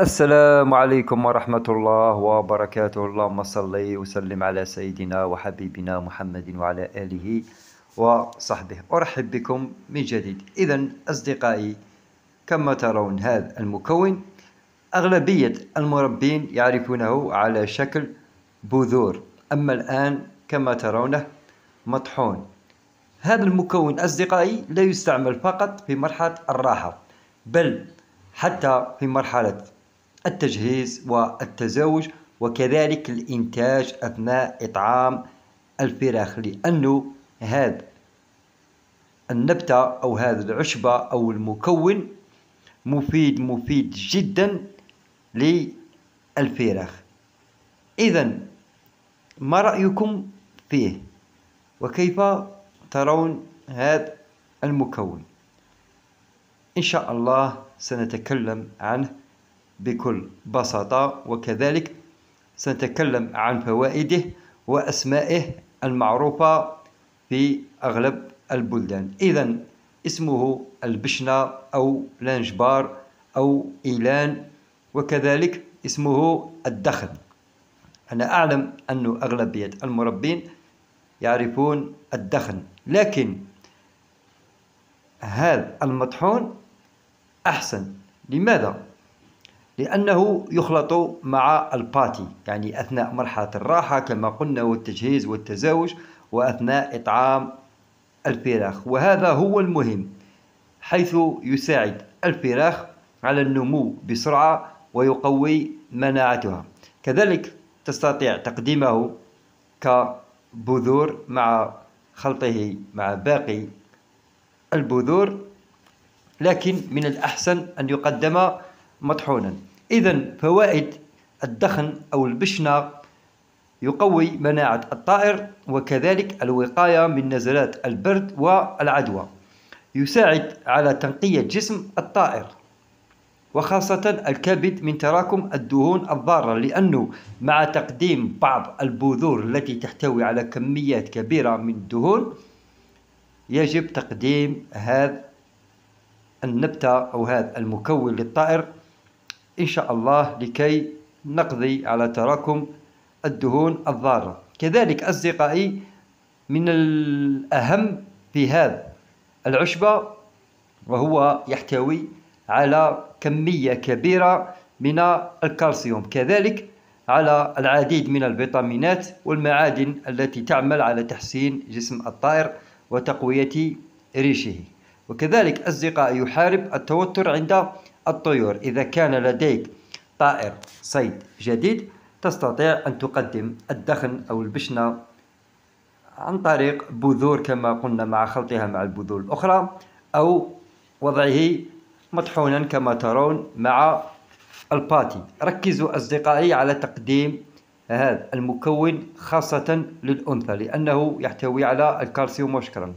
السلام عليكم ورحمة الله وبركاته. اللهم صل وسلم على سيدنا وحبيبنا محمد وعلى آله وصحبه. أرحب بكم من جديد. إذا أصدقائي كما ترون هذا المكون أغلبية المربين يعرفونه على شكل بذور. أما الآن كما ترونه مطحون. هذا المكون أصدقائي لا يستعمل فقط في مرحلة الراحة بل حتى في مرحلة التجهيز والتزاوج وكذلك الإنتاج أثناء إطعام الفراخ لأنه هذا النبتة أو هذا العشبة أو المكون مفيد مفيد جدا للفراخ. إذا ما رأيكم فيه؟ وكيف ترون هذا المكون؟ إن شاء الله سنتكلم عنه. بكل بساطة وكذلك سنتكلم عن فوائده وأسمائه المعروفة في أغلب البلدان. إذا اسمه البشنة أو لانجبار أو إيلان وكذلك اسمه الدخن. أنا أعلم أن أغلبية المربين يعرفون الدخن لكن هذا المطحون أحسن. لماذا؟ لأنه يخلط مع الباتي يعني أثناء مرحلة الراحة كما قلنا والتجهيز والتزاوج وأثناء إطعام الفراخ. وهذا هو المهم حيث يساعد الفراخ على النمو بسرعة ويقوي مناعتها. كذلك تستطيع تقديمه كبذور مع خلطه مع باقي البذور لكن من الأحسن أن يقدم مطحونا. إذا فوائد الدخن أو البشنة يقوي مناعة الطائر وكذلك الوقاية من نزلات البرد والعدوى. يساعد على تنقية جسم الطائر وخاصة الكبد من تراكم الدهون الضارة لأنه مع تقديم بعض البذور التي تحتوي على كميات كبيرة من الدهون يجب تقديم هذا النبتة أو هذا المكون للطائر إن شاء الله لكي نقضي على تراكم الدهون الضارة. كذلك أصدقائي من الأهم في هذا العشبة وهو يحتوي على كمية كبيرة من الكالسيوم كذلك على العديد من الفيتامينات والمعادن التي تعمل على تحسين جسم الطائر وتقوية ريشه. وكذلك أصدقائي يحارب التوتر عند الطيور. إذا كان لديك طائر صيد جديد تستطيع أن تقدم الدخن أو البشنة عن طريق بذور كما قلنا مع خلطها مع البذور الأخرى أو وضعه مطحونا كما ترون مع الباتي. ركزوا أصدقائي على تقديم هذا المكون خاصة للأنثى لأنه يحتوي على الكالسيوم وشكرا